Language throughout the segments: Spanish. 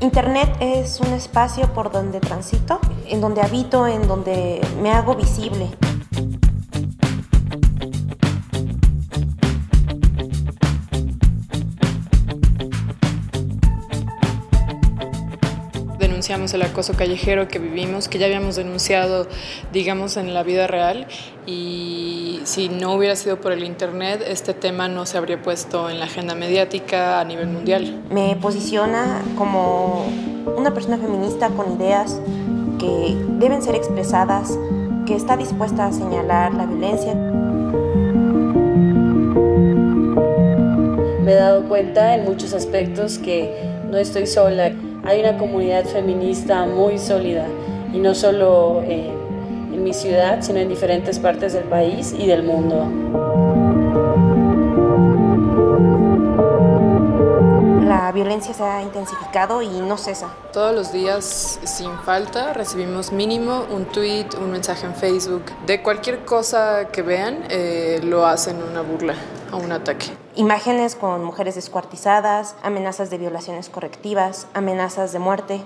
Internet es un espacio por donde transito, en donde habito, en donde me hago visible. Denunciamos el acoso callejero que vivimos, que ya habíamos denunciado, digamos, en la vida real y si no hubiera sido por el Internet, este tema no se habría puesto en la agenda mediática a nivel mundial. Me posiciona como una persona feminista con ideas que deben ser expresadas, que está dispuesta a señalar la violencia. Me he dado cuenta en muchos aspectos que no estoy sola. Hay una comunidad feminista muy sólida y no solo eh, en mi ciudad, sino en diferentes partes del país y del mundo. La violencia se ha intensificado y no cesa. Todos los días, sin falta, recibimos mínimo un tweet, un mensaje en Facebook. De cualquier cosa que vean, eh, lo hacen una burla o un ataque. Imágenes con mujeres descuartizadas, amenazas de violaciones correctivas, amenazas de muerte.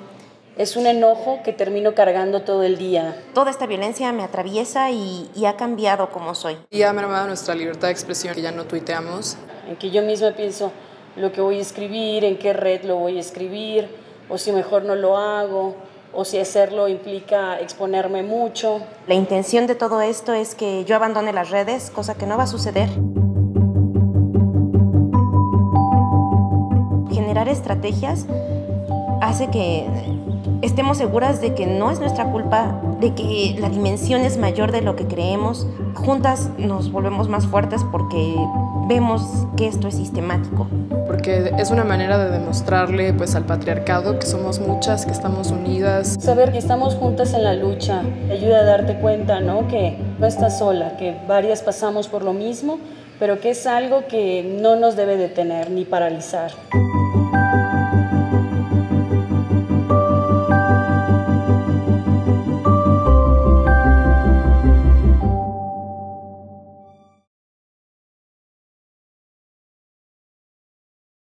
Es un enojo que termino cargando todo el día. Toda esta violencia me atraviesa y, y ha cambiado como soy. Y ha mermado nuestra libertad de expresión, que ya no tuiteamos. En que yo misma pienso lo que voy a escribir, en qué red lo voy a escribir, o si mejor no lo hago, o si hacerlo implica exponerme mucho. La intención de todo esto es que yo abandone las redes, cosa que no va a suceder. Generar estrategias hace que estemos seguras de que no es nuestra culpa, de que la dimensión es mayor de lo que creemos. Juntas nos volvemos más fuertes porque vemos que esto es sistemático. Porque es una manera de demostrarle pues, al patriarcado que somos muchas, que estamos unidas. Saber que estamos juntas en la lucha ayuda a darte cuenta ¿no? que no estás sola, que varias pasamos por lo mismo, pero que es algo que no nos debe detener ni paralizar.